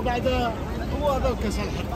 بعد هو هذا الكاس الحق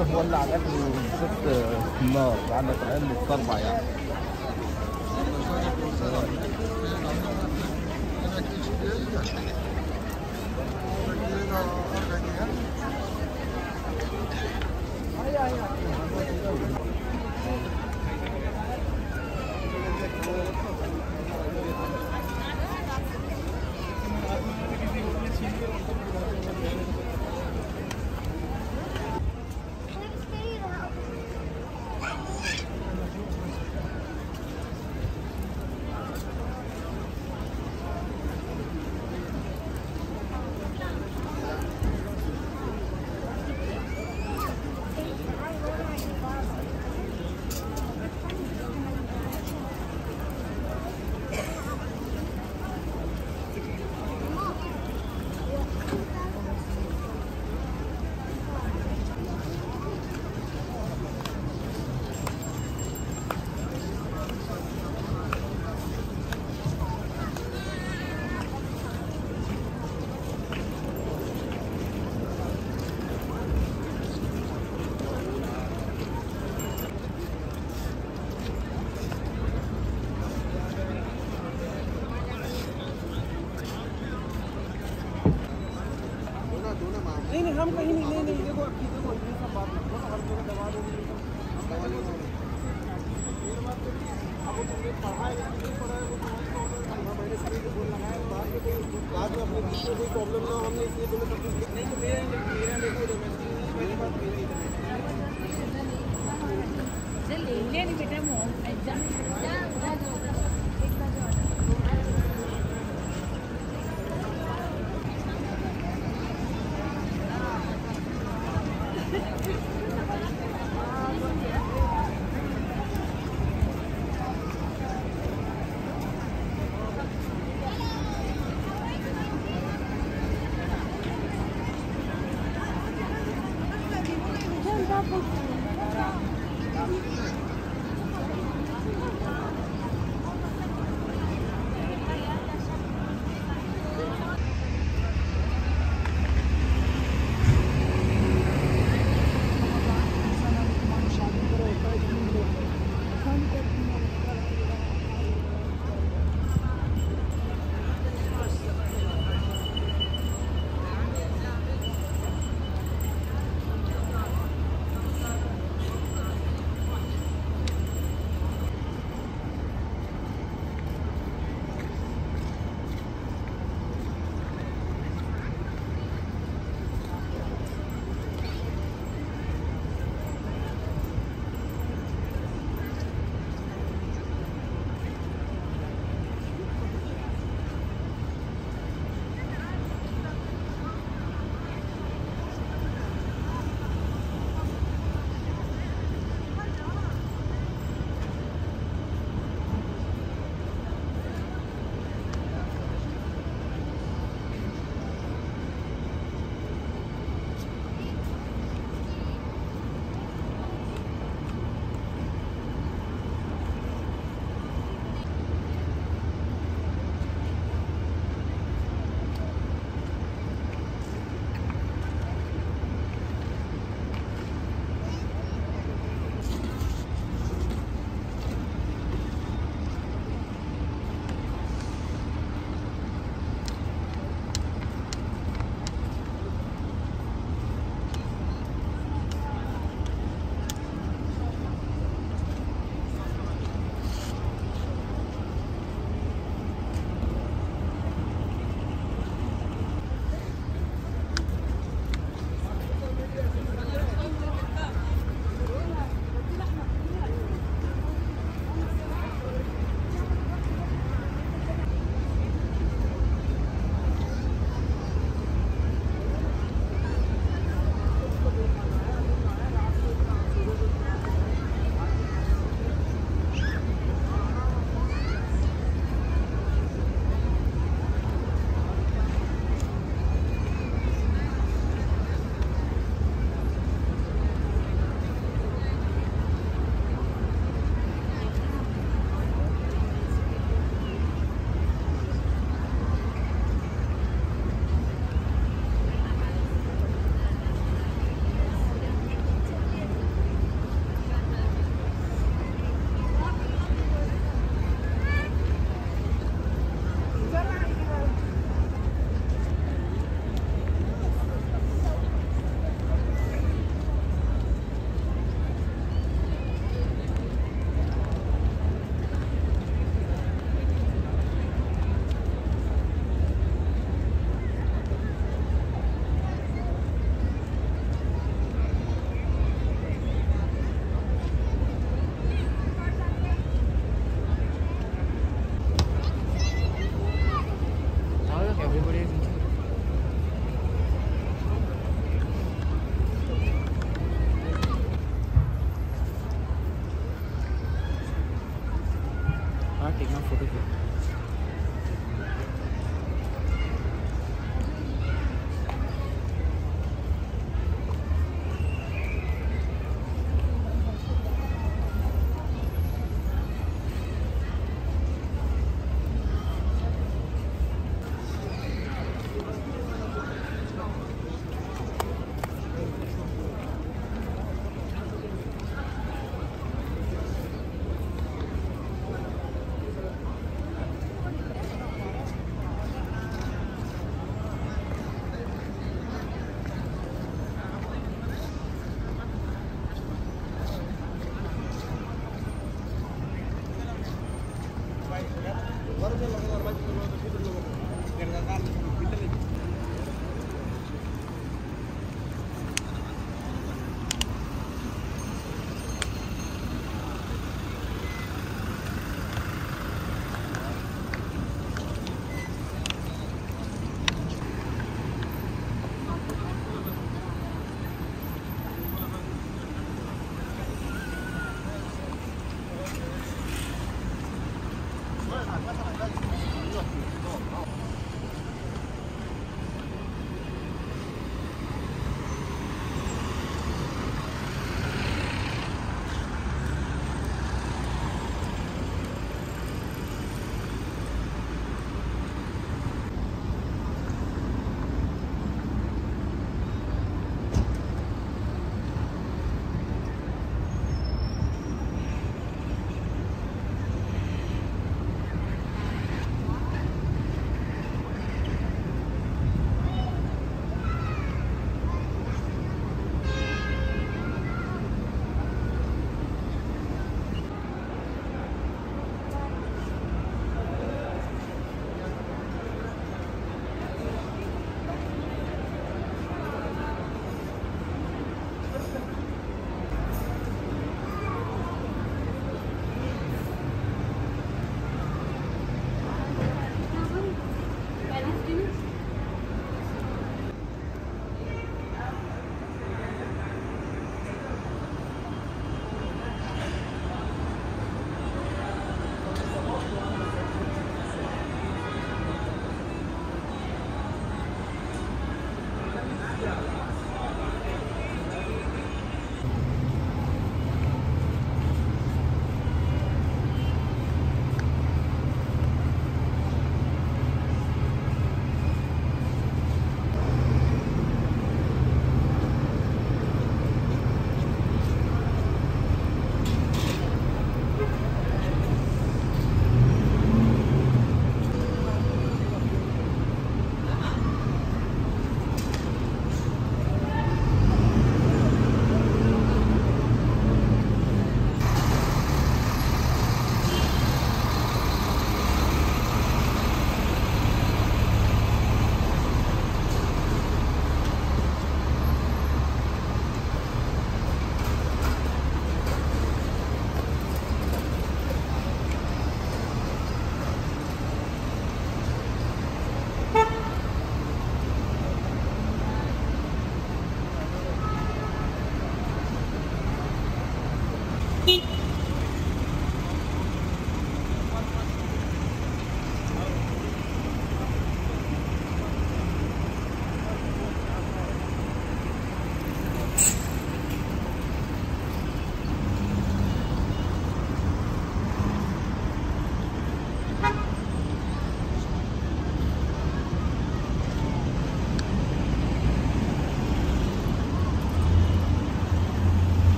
ولع الاكل وشفت النار على الاقل اتطربع آه، يعني. ang painit. 北京土豆饼